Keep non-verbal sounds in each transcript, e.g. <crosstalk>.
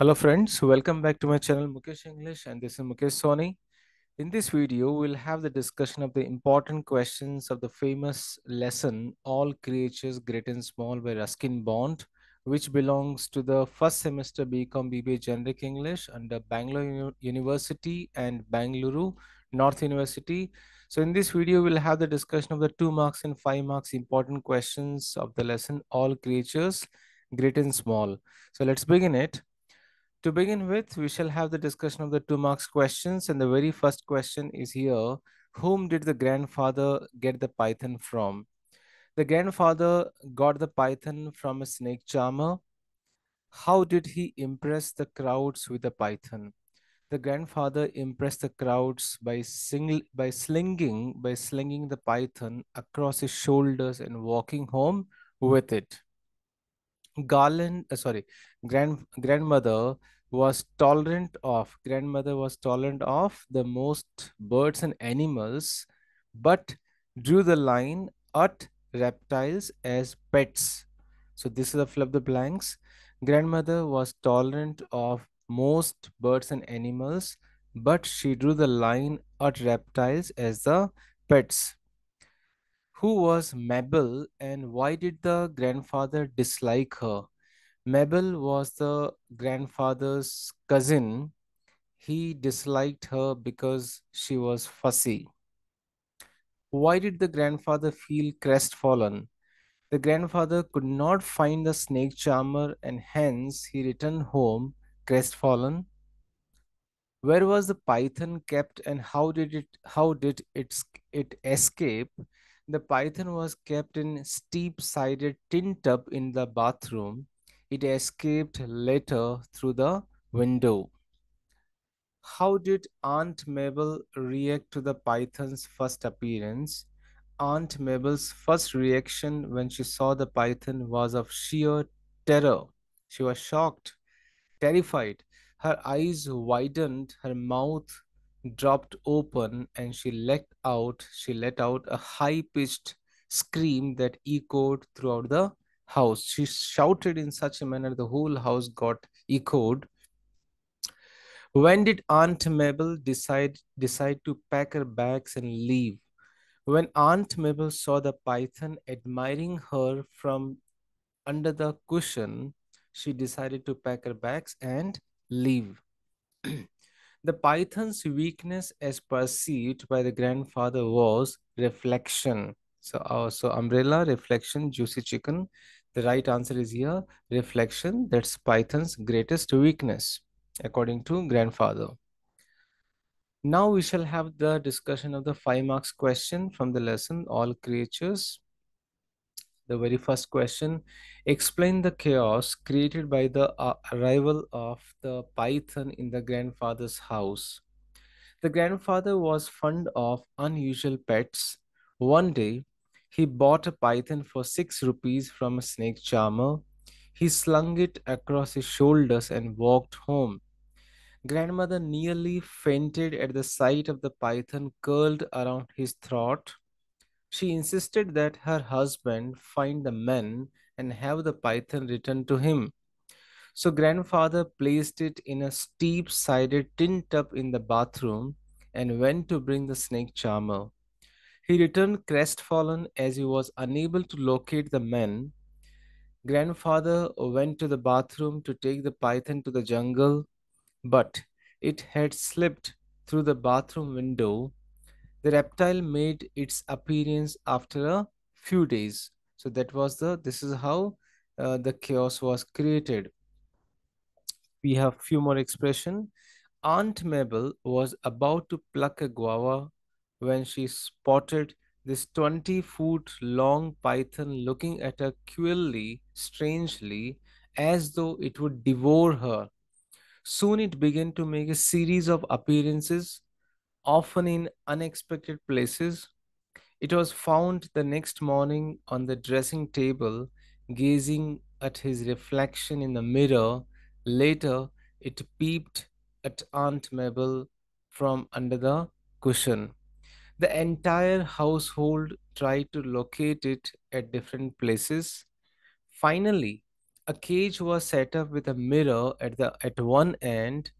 Hello friends, welcome back to my channel Mukesh English and this is Mukesh Soni. In this video, we'll have the discussion of the important questions of the famous lesson All Creatures Great and Small by Ruskin Bond, which belongs to the first semester BCom BBA Generic English under Bangalore University and Bangalore North University. So in this video, we'll have the discussion of the two marks and five marks important questions of the lesson All Creatures Great and Small. So let's begin it. To begin with, we shall have the discussion of the two marks questions. And the very first question is here, whom did the grandfather get the python from? The grandfather got the python from a snake charmer. How did he impress the crowds with the python? The grandfather impressed the crowds by, sing by slinging by slinging the python across his shoulders and walking home with it. Garland, uh, sorry, grand grandmother was tolerant of grandmother was tolerant of the most birds and animals, but drew the line at reptiles as pets. So this is a fill up the blanks. Grandmother was tolerant of most birds and animals, but she drew the line at reptiles as the pets. Who was Mabel and why did the grandfather dislike her? Mabel was the grandfather's cousin. He disliked her because she was fussy. Why did the grandfather feel crestfallen? The grandfather could not find the snake charmer and hence he returned home crestfallen. Where was the python kept and how did it how did it, it escape? The python was kept in steep-sided tin tub in the bathroom. It escaped later through the window. How did Aunt Mabel react to the python's first appearance? Aunt Mabel's first reaction when she saw the python was of sheer terror. She was shocked, terrified. Her eyes widened, her mouth dropped open and she let out she let out a high-pitched scream that echoed throughout the house she shouted in such a manner the whole house got echoed when did aunt mabel decide decide to pack her bags and leave when aunt mabel saw the python admiring her from under the cushion she decided to pack her bags and leave <clears throat> The python's weakness as perceived by the grandfather was reflection. So, uh, so umbrella, reflection, juicy chicken. The right answer is here, reflection. That's python's greatest weakness, according to grandfather. Now we shall have the discussion of the five marks question from the lesson, all creatures the very first question explain the chaos created by the uh, arrival of the python in the grandfather's house the grandfather was fond of unusual pets one day he bought a python for 6 rupees from a snake charmer he slung it across his shoulders and walked home grandmother nearly fainted at the sight of the python curled around his throat she insisted that her husband find the men and have the python returned to him. So grandfather placed it in a steep-sided tin tub in the bathroom and went to bring the snake charmer. He returned crestfallen as he was unable to locate the men. Grandfather went to the bathroom to take the python to the jungle, but it had slipped through the bathroom window the reptile made its appearance after a few days. So that was the, this is how uh, the chaos was created. We have few more expression. Aunt Mabel was about to pluck a guava when she spotted this 20 foot long python looking at her queerly, strangely, as though it would devour her. Soon it began to make a series of appearances often in unexpected places. It was found the next morning on the dressing table, gazing at his reflection in the mirror. Later, it peeped at Aunt Mabel from under the cushion. The entire household tried to locate it at different places. Finally, A cage was set up with a mirror at the at one end.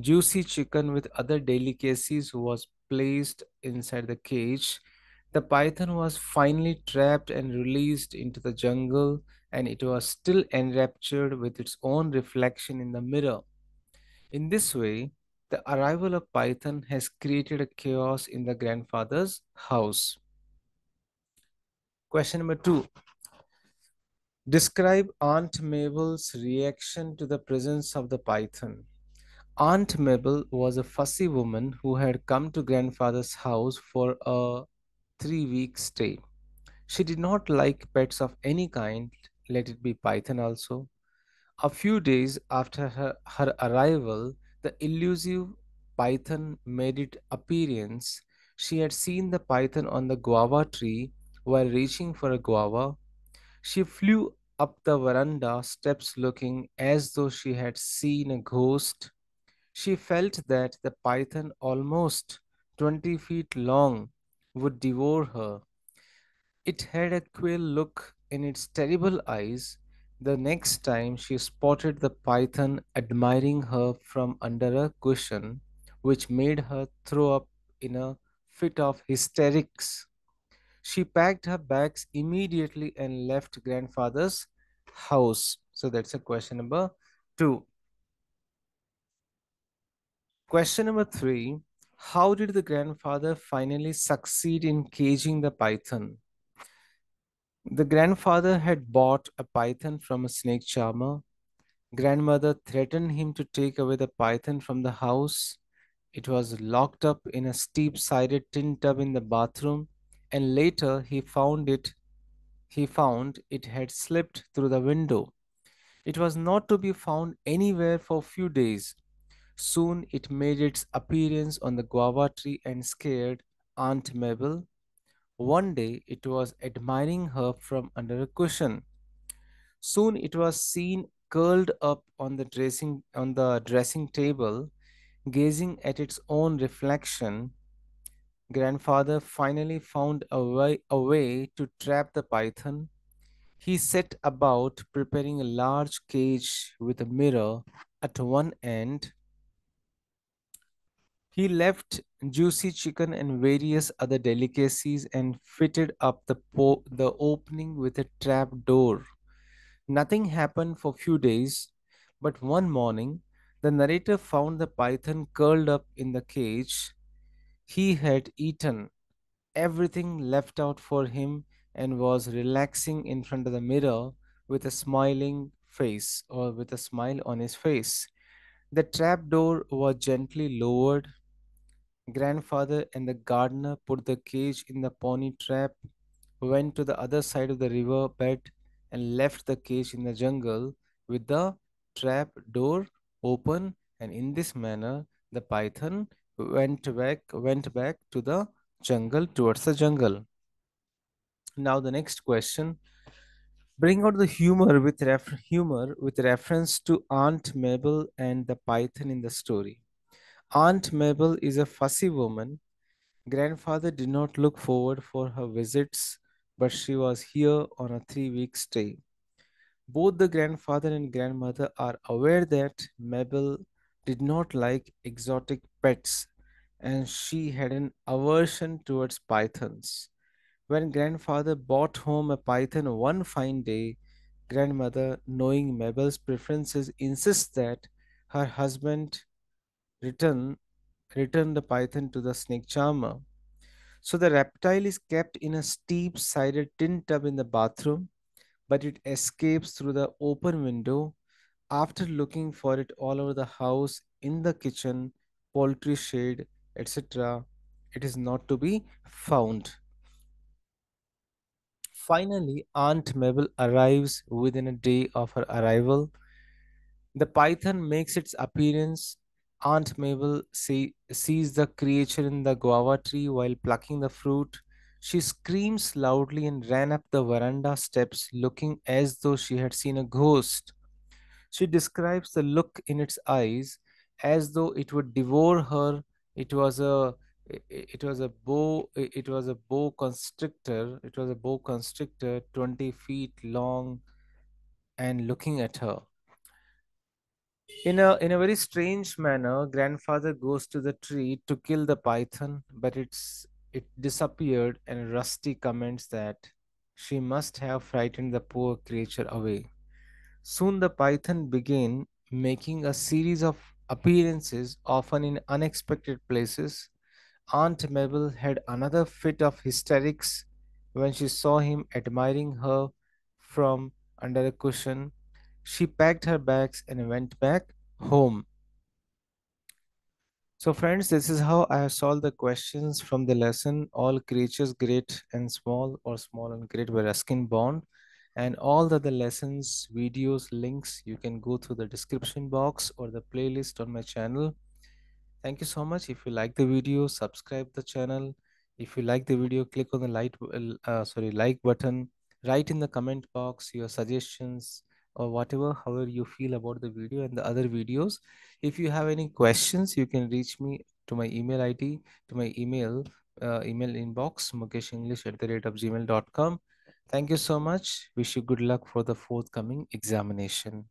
Juicy chicken with other delicacies was placed inside the cage. The python was finally trapped and released into the jungle, and it was still enraptured with its own reflection in the mirror. In this way, the arrival of Python has created a chaos in the grandfather's house. Question number two Describe Aunt Mabel's reaction to the presence of the python. Aunt Mabel was a fussy woman who had come to grandfather's house for a three week stay. She did not like pets of any kind, let it be python also. A few days after her, her arrival, the elusive python made its appearance. She had seen the python on the guava tree while reaching for a guava. She flew up the veranda steps looking as though she had seen a ghost. She felt that the python, almost 20 feet long, would devour her. It had a queer look in its terrible eyes. The next time she spotted the python admiring her from under a cushion, which made her throw up in a fit of hysterics. She packed her bags immediately and left grandfather's house. So that's a question number two. Question number three How did the grandfather finally succeed in caging the python? The grandfather had bought a python from a snake charmer. Grandmother threatened him to take away the python from the house. It was locked up in a steep sided tin tub in the bathroom, and later he found it he found it had slipped through the window. It was not to be found anywhere for a few days. Soon it made its appearance on the guava tree and scared Aunt Mabel. One day it was admiring her from under a cushion. Soon it was seen curled up on the dressing on the dressing table, gazing at its own reflection. Grandfather finally found a way, a way to trap the python. He set about preparing a large cage with a mirror at one end he left juicy chicken and various other delicacies and fitted up the, the opening with a trap door. Nothing happened for a few days, but one morning the narrator found the python curled up in the cage. He had eaten everything left out for him and was relaxing in front of the mirror with a smiling face or with a smile on his face. The trap door was gently lowered Grandfather and the gardener put the cage in the pony trap, went to the other side of the river bed, and left the cage in the jungle with the trap door open. And in this manner, the python went back went back to the jungle towards the jungle. Now the next question. Bring out the humor with humor with reference to Aunt Mabel and the python in the story. Aunt Mabel is a fussy woman. Grandfather did not look forward for her visits, but she was here on a three-week stay. Both the grandfather and grandmother are aware that Mabel did not like exotic pets and she had an aversion towards pythons. When grandfather bought home a python one fine day, grandmother, knowing Mabel's preferences, insists that her husband return return the python to the snake charmer. So the reptile is kept in a steep sided tin tub in the bathroom, but it escapes through the open window. After looking for it all over the house, in the kitchen, poultry shed, etc., it is not to be found. Finally, Aunt Mabel arrives within a day of her arrival. The python makes its appearance. Aunt Mabel see, sees the creature in the guava tree while plucking the fruit. She screams loudly and ran up the veranda steps, looking as though she had seen a ghost. She describes the look in its eyes as though it would devour her. It was a it was a boa it was a boa constrictor it was a boa constrictor 20 feet long and looking at her. In a in a very strange manner, grandfather goes to the tree to kill the python, but it's it disappeared, and Rusty comments that she must have frightened the poor creature away. Soon the python began making a series of appearances, often in unexpected places. Aunt Mabel had another fit of hysterics when she saw him admiring her from under a cushion. She packed her bags and went back home. So, friends, this is how I have solved the questions from the lesson All creatures, great and small, or small and great, were Ruskin Bond. And all the other lessons, videos, links, you can go through the description box or the playlist on my channel. Thank you so much. If you like the video, subscribe the channel. If you like the video, click on the light, uh, sorry, like button. Write in the comment box your suggestions or whatever, however you feel about the video and the other videos. If you have any questions, you can reach me to my email ID, to my email, uh, email inbox, mukeshenglish at the rate of gmail.com. Thank you so much. Wish you good luck for the forthcoming examination.